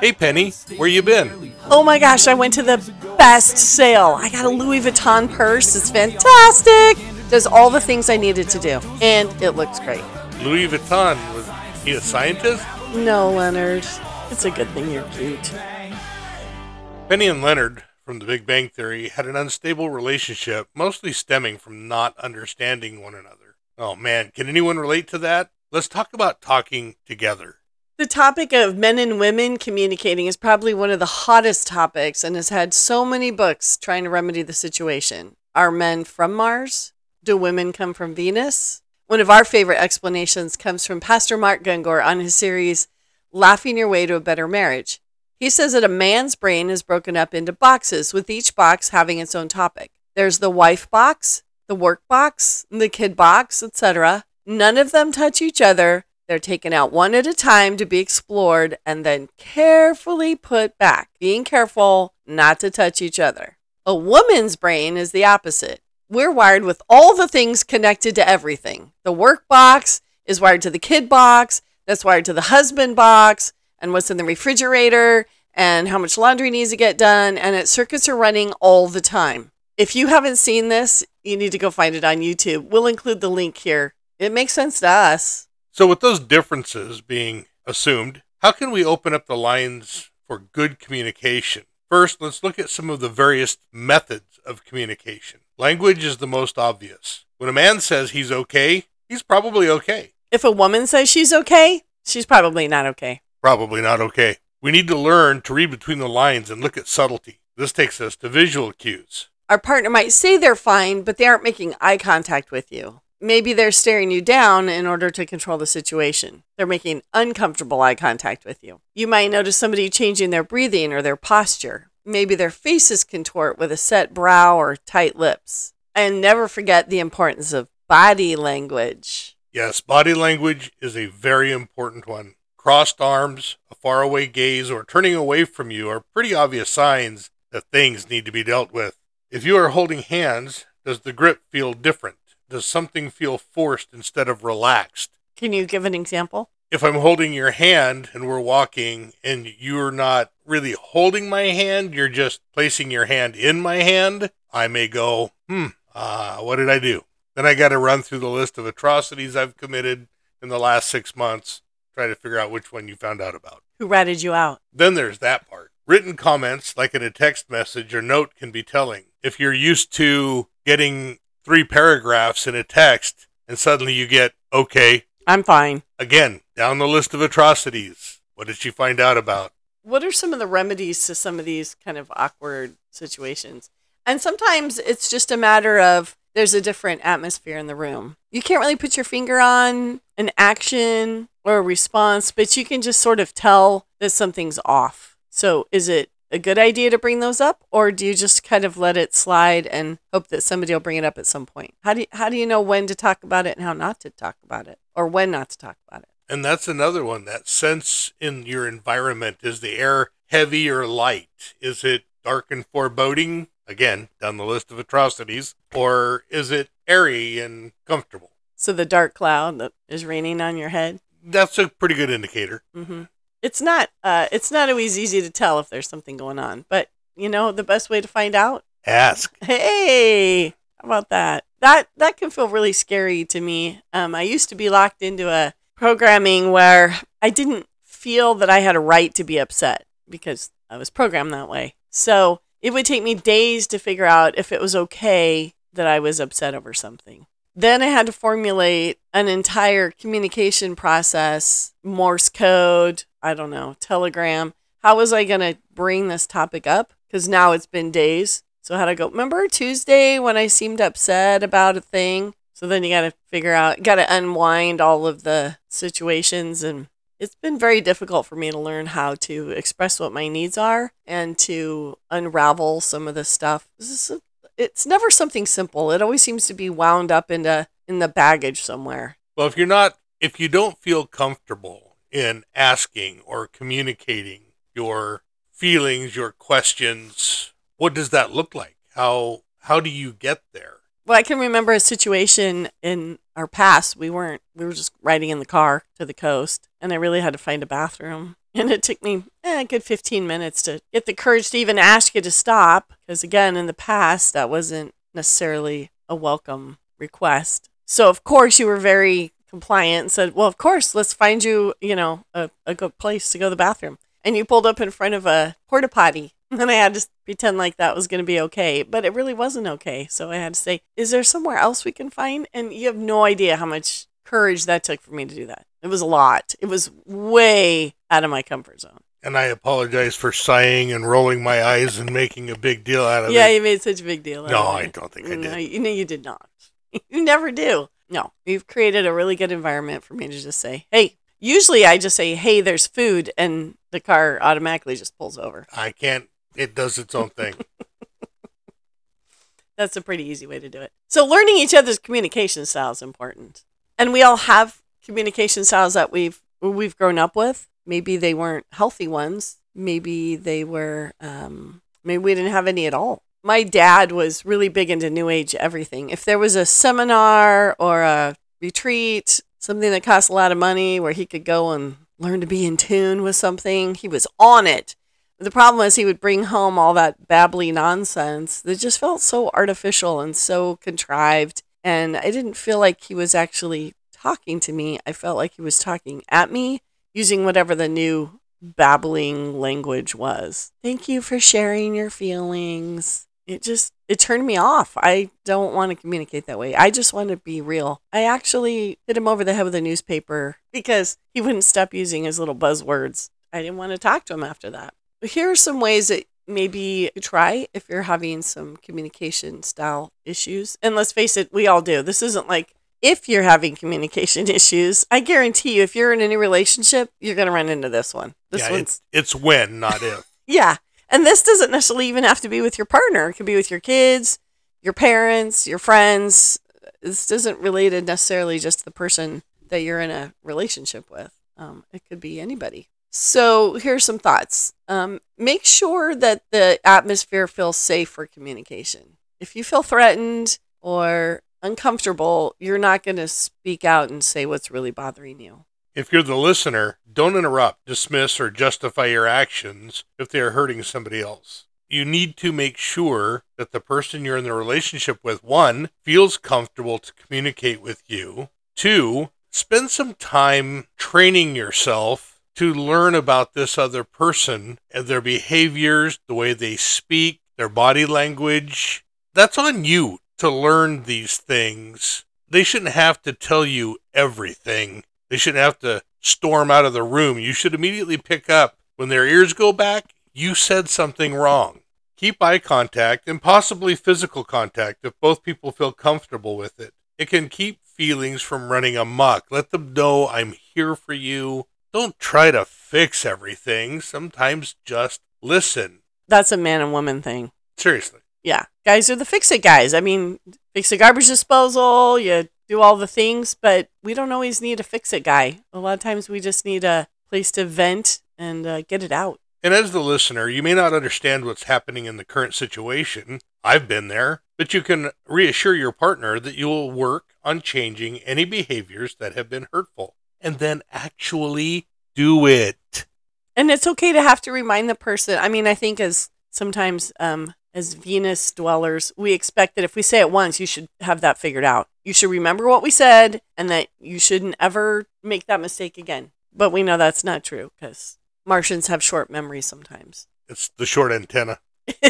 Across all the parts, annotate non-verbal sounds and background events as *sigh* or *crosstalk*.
Hey Penny, where you been? Oh my gosh, I went to the best sale. I got a Louis Vuitton purse. It's fantastic. Does all the things I needed to do. And it looks great. Louis Vuitton, was he a scientist? No, Leonard. It's a good thing you're cute. Penny and Leonard from The Big Bang Theory had an unstable relationship, mostly stemming from not understanding one another. Oh man, can anyone relate to that? Let's talk about talking together. The topic of men and women communicating is probably one of the hottest topics and has had so many books trying to remedy the situation. Are men from Mars? Do women come from Venus? One of our favorite explanations comes from Pastor Mark Gungor on his series Laughing Your Way to a Better Marriage. He says that a man's brain is broken up into boxes, with each box having its own topic. There's the wife box, the work box, the kid box, etc. None of them touch each other, they're taken out one at a time to be explored and then carefully put back, being careful not to touch each other. A woman's brain is the opposite. We're wired with all the things connected to everything. The work box is wired to the kid box, that's wired to the husband box, and what's in the refrigerator, and how much laundry needs to get done, and its circuits are running all the time. If you haven't seen this, you need to go find it on YouTube. We'll include the link here. It makes sense to us. So, with those differences being assumed, how can we open up the lines for good communication? First, let's look at some of the various methods of communication. Language is the most obvious. When a man says he's okay, he's probably okay. If a woman says she's okay, she's probably not okay. Probably not okay. We need to learn to read between the lines and look at subtlety. This takes us to visual cues. Our partner might say they're fine, but they aren't making eye contact with you. Maybe they're staring you down in order to control the situation. They're making uncomfortable eye contact with you. You might notice somebody changing their breathing or their posture. Maybe their faces contort with a set brow or tight lips. And never forget the importance of body language. Yes, body language is a very important one. Crossed arms, a faraway gaze, or turning away from you are pretty obvious signs that things need to be dealt with. If you are holding hands, does the grip feel different? Does something feel forced instead of relaxed? Can you give an example? If I'm holding your hand and we're walking and you're not really holding my hand, you're just placing your hand in my hand, I may go, hmm, uh, what did I do? Then I got to run through the list of atrocities I've committed in the last six months, try to figure out which one you found out about. Who ratted you out? Then there's that part. Written comments, like in a text message or note, can be telling. If you're used to getting three paragraphs in a text and suddenly you get, okay. I'm fine. Again, down the list of atrocities. What did she find out about? What are some of the remedies to some of these kind of awkward situations? And sometimes it's just a matter of there's a different atmosphere in the room. You can't really put your finger on an action or a response, but you can just sort of tell that something's off. So is it a good idea to bring those up or do you just kind of let it slide and hope that somebody will bring it up at some point? How do you, how do you know when to talk about it and how not to talk about it or when not to talk about it? And that's another one that sense in your environment is the air heavy or light? Is it dark and foreboding? Again down the list of atrocities or is it airy and comfortable? So the dark cloud that is raining on your head? That's a pretty good indicator. Mm-hmm it's not uh, it's not always easy to tell if there's something going on. But you know, the best way to find out, ask. Hey, how about that? That that can feel really scary to me. Um, I used to be locked into a programming where I didn't feel that I had a right to be upset because I was programmed that way. So it would take me days to figure out if it was okay that I was upset over something. Then I had to formulate an entire communication process, Morse code, I don't know, Telegram. How was I going to bring this topic up? Because now it's been days. So, how to go, remember Tuesday when I seemed upset about a thing? So then you got to figure out, got to unwind all of the situations. And it's been very difficult for me to learn how to express what my needs are and to unravel some of the stuff. This is it's never something simple. It always seems to be wound up into in the baggage somewhere. Well, if you're not if you don't feel comfortable in asking or communicating your feelings, your questions, what does that look like? How how do you get there? Well, I can remember a situation in our past. We weren't we were just riding in the car to the coast and I really had to find a bathroom *laughs* And it took me eh, a good 15 minutes to get the courage to even ask you to stop. Because again, in the past, that wasn't necessarily a welcome request. So, of course, you were very compliant and said, Well, of course, let's find you, you know, a, a good place to go to the bathroom. And you pulled up in front of a porta potty. *laughs* And I had to pretend like that was going to be okay, but it really wasn't okay. So I had to say, Is there somewhere else we can find? And you have no idea how much courage that took for me to do that. It was a lot. It was way out of my comfort zone. And I apologize for sighing and rolling my eyes and making a big deal out of Yeah, it. Yeah, you made such a big deal. out No, I don't think I No, did. you know you did not. *laughs* you never do. No, you've created a really good environment for me to just say, "Hey." Usually, I just say, "Hey, there's food," and the car automatically just pulls over. I can't. It does its own thing. *laughs* That's a pretty easy way to do it. So, learning each other's communication style is important, and we all have communication styles that we've we've grown up with. Maybe they weren't healthy ones. Maybe they were. Um, maybe we didn't have any at all. My dad was really big into New Age everything. If there was a seminar or a retreat, something that cost a lot of money, where he could go and learn to be in tune with something, he was on it. The problem was he would bring home all that babbly nonsense that just felt so artificial and so contrived. And I didn't feel like he was actually talking to me. I felt like he was talking at me using whatever the new babbling language was. Thank you for sharing your feelings. It just it turned me off. I don't want to communicate that way. I just want to be real. I actually hit him over the head with a newspaper *laughs* because he wouldn't stop using his little buzzwords. I didn't want to talk to him after that. But here are some ways that maybe you try if you're having some communication style issues. And let's face it, we all do. This isn't like if you're having communication *laughs* issues. I guarantee you, if you're in any relationship, you're going to run into this one. This yeah, one's it's, it's when, not if. *laughs* yeah. And this doesn't necessarily even have to be with your partner. It could be with your kids, your parents, your friends. This doesn't relate to necessarily just the person that you're in a relationship with. Um, it could be anybody. So here's some thoughts. Um, make sure that the atmosphere feels safe for communication. If you feel threatened or uncomfortable, you're not going to speak out and say what's really bothering you. If you're the listener, don't interrupt, dismiss, or justify your actions if they are hurting somebody else. You need to make sure that the person you're in the relationship with, one, feels comfortable to communicate with you. Two, spend some time training yourself to learn about this other person and their behaviors, the way they speak, their body language. That's on you to learn these things. They shouldn't have to tell you everything. They shouldn't have to storm out of the room. You should immediately pick up when their ears go back, you said something wrong. Keep eye contact and possibly physical contact if both people feel comfortable with it. It can keep feelings from running amok. Let them know I'm here for you. Don't try to fix everything. Sometimes just listen. That's a man and woman thing. Seriously. Yeah, guys are the fix it guys. I mean, fix it garbage disposal, you do all the things, but we don't always need a fix it guy. A lot of times we just need a place to vent and uh, get it out. And as the listener, you may not understand what's happening in the current situation. I've been there, but you can reassure your partner that you will work on changing any behaviors that have been hurtful and then actually do it. And it's okay to have to remind the person. I mean, I think as sometimes um, as Venus dwellers, we expect that if we say it once, you should have that figured out. You should remember what we said and that you shouldn't ever make that mistake again. But we know that's not true because Martians have short memories sometimes. It's the short antenna. *laughs*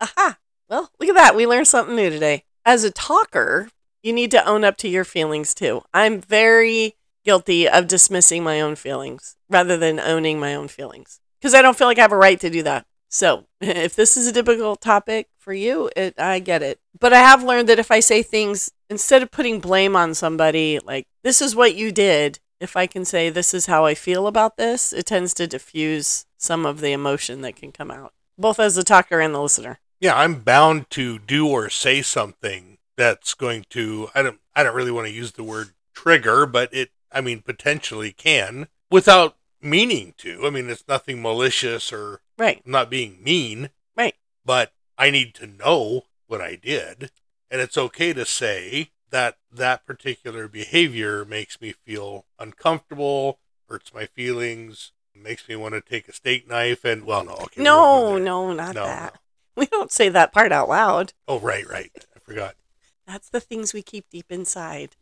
Aha. Well, look at that. We learned something new today. As a talker, you need to own up to your feelings too. I'm very guilty of dismissing my own feelings rather than owning my own feelings because I don't feel like I have a right to do that. So, *laughs* if this is a difficult topic for you, it I get it. But I have learned that if I say things instead of putting blame on somebody like this is what you did, if I can say this is how I feel about this, it tends to diffuse some of the emotion that can come out, both as the talker and the listener. Yeah, I'm bound to do or say something that's going to I don't I don't really want to use the word trigger, but it I mean potentially can without meaning to. I mean, it's nothing malicious or Right. I'm not being mean. Right. But I need to know what I did. And it's okay to say that that particular behavior makes me feel uncomfortable hurts my feelings, makes me want to take a steak knife and well, no, okay, no, no, not No, that. *laughs* We don't say that part out loud. Oh, right, right. I forgot. That's the things we keep deep inside.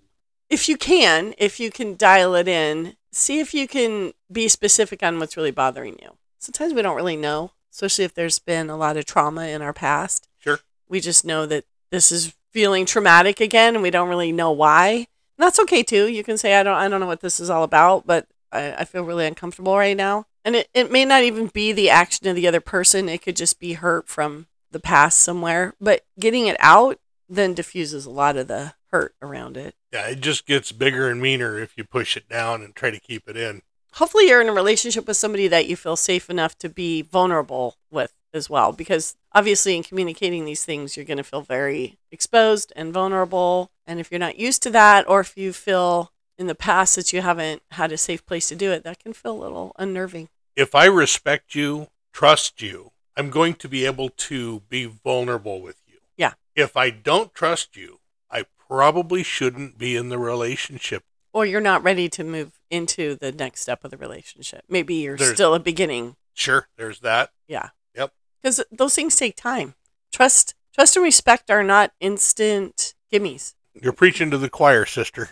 If you can, if you can dial it in, see if you can be specific on what's really bothering you. Sometimes we don't really know, especially if there's been a lot of trauma in our past. Sure. We just know that this is feeling traumatic again and we don't really know why. And that's okay too. You can say I don't I don't know what this is all about, but I, I feel really uncomfortable right now. And it, it may not even be the action of the other person. It could just be hurt from the past somewhere. But getting it out then diffuses a lot of the hurt around it. Yeah, it just gets bigger and meaner if you push it down and try to keep it in. Hopefully, you're in a relationship with somebody that you feel safe enough to be vulnerable with as well. Because obviously, in communicating these things, you're going to feel very exposed and vulnerable. And if you're not used to that, or if you feel in the past that you haven't had a safe place to do it, that can feel a little unnerving. If I respect you, trust you, I'm going to be able to be vulnerable with you. Yeah. If I don't trust you, probably shouldn't be in the relationship. Or you're not ready to move into the next step of the relationship. Maybe you're There's- still a beginning. Sure, there's that. Yeah. Yep. Because those things take time. Trust, trust and respect are not instant gimmies. You're preaching to the choir, sister.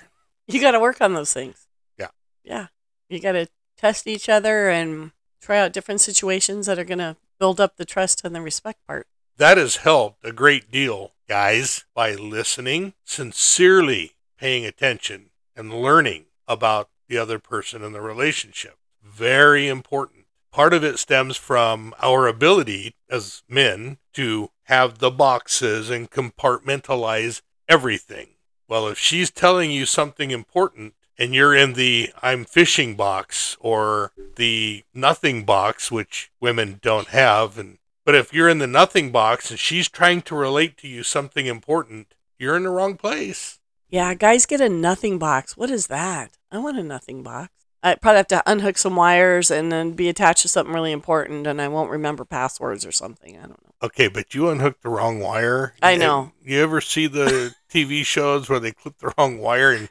You got to work on those things. Yeah. Yeah. You got to test each other and try out different situations that are going to build up the trust and the respect part. That has helped a great deal, guys, by listening, sincerely paying attention, and learning about the other person in the relationship. Very important. Part of it stems from our ability as men to have the boxes and compartmentalize everything. Well, if she's telling you something important and you're in the I'm fishing box or the nothing box, which women don't have, and but if you're in the nothing box and she's trying to relate to you something important, you're in the wrong place. Yeah, guys get a nothing box. What is that? I want a nothing box. I probably have to unhook some wires and then be attached to something really important, and I won't remember passwords or something. I don't know. Okay, but you unhooked the wrong wire. I know. You ever see the *laughs* TV shows where they clip the wrong wire and,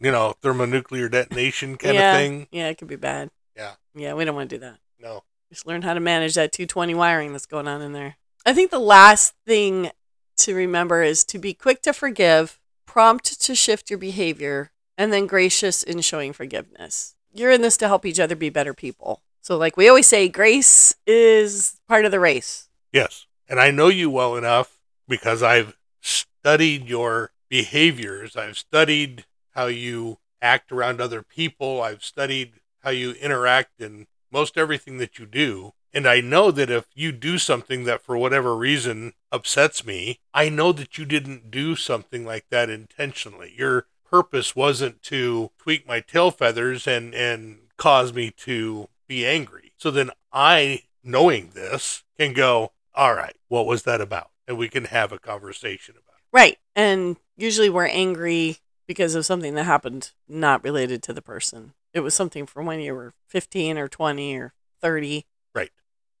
you know, thermonuclear detonation kind yeah, of thing? Yeah, it could be bad. Yeah. Yeah, we don't want to do that. No. Just learn how to manage that 220 wiring that's going on in there. I think the last thing to remember is to be quick to forgive, prompt to shift your behavior, and then gracious in showing forgiveness. You're in this to help each other be better people. So, like we always say, grace is part of the race. Yes. And I know you well enough because I've studied your behaviors. I've studied how you act around other people. I've studied how you interact in most everything that you do. And I know that if you do something that for whatever reason upsets me, I know that you didn't do something like that intentionally. Your purpose wasn't to tweak my tail feathers and, and cause me to be angry. So then I, knowing this, can go, all right, what was that about? And we can have a conversation about it. Right. And usually we're angry because of something that happened not related to the person. It was something from when you were 15 or 20 or 30. Right.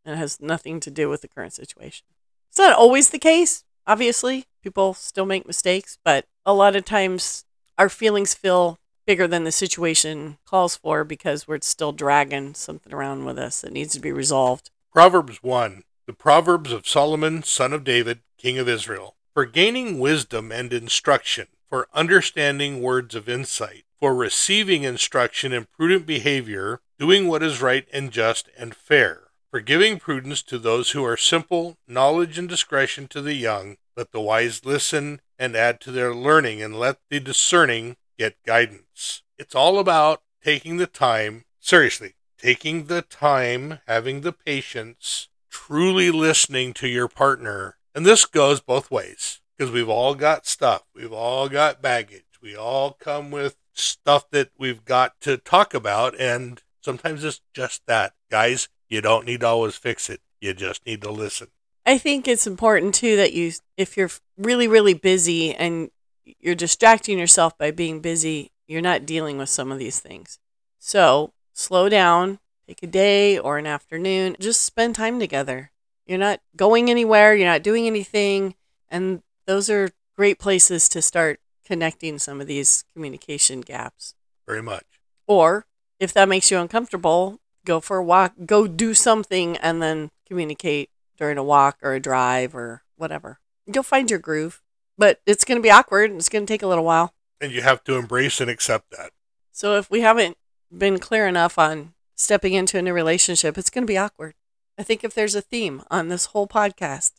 And it has nothing to do with the current situation. It's not always the case, obviously. People still make mistakes, but a lot of times our feelings feel bigger than the situation calls for because we're still dragging something around with us that needs to be resolved. Proverbs 1 The Proverbs of Solomon, son of David, king of Israel. For gaining wisdom and instruction, for understanding words of insight, for receiving instruction in prudent behavior, doing what is right and just and fair, for giving prudence to those who are simple, knowledge and discretion to the young. Let the wise listen and add to their learning, and let the discerning get guidance. It's all about taking the time, seriously, taking the time, having the patience, truly listening to your partner. And this goes both ways because we've all got stuff, we've all got baggage, we all come with stuff that we've got to talk about. And sometimes it's just that. Guys, you don't need to always fix it, you just need to listen. I think it's important too that you, if you're really, really busy and you're distracting yourself by being busy, you're not dealing with some of these things. So slow down, take a day or an afternoon, just spend time together. You're not going anywhere, you're not doing anything. And those are great places to start connecting some of these communication gaps. Very much. Or if that makes you uncomfortable, go for a walk, go do something, and then communicate during a walk or a drive or whatever. You'll find your groove, but it's going to be awkward and it's going to take a little while. And you have to embrace and accept that. So if we haven't been clear enough on stepping into a new relationship, it's going to be awkward. I think if there's a theme on this whole podcast,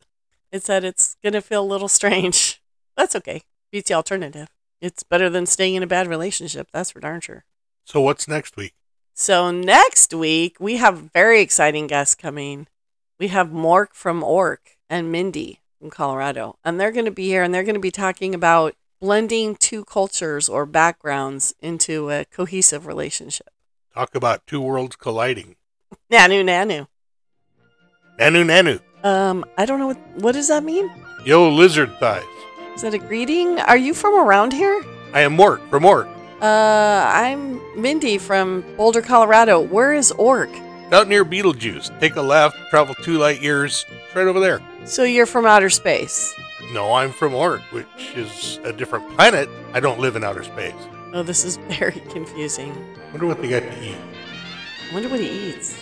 it's that it's going to feel a little strange. That's okay. Beats the alternative. It's better than staying in a bad relationship. That's for darn sure. So, what's next week? So, next week, we have very exciting guests coming. We have Mork from Ork and Mindy from Colorado. And they're going to be here and they're going to be talking about blending two cultures or backgrounds into a cohesive relationship. Talk about two worlds colliding. Nanu, nanu. Nanu, nanu. Um, I don't know what what does that mean? Yo, lizard thighs. Is that a greeting? Are you from around here? I am Mork from Ork. Uh, I'm Mindy from Boulder, Colorado. Where is Ork? Out near Betelgeuse. Take a left, travel two light years, right over there. So you're from outer space. No, I'm from Ork, which is a different planet. I don't live in outer space. Oh, this is *laughs* very confusing. Wonder what they got to eat. I Wonder what he eats.